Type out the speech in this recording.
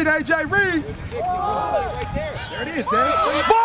Reed, AJ Reed. Right there. There it is, Dave.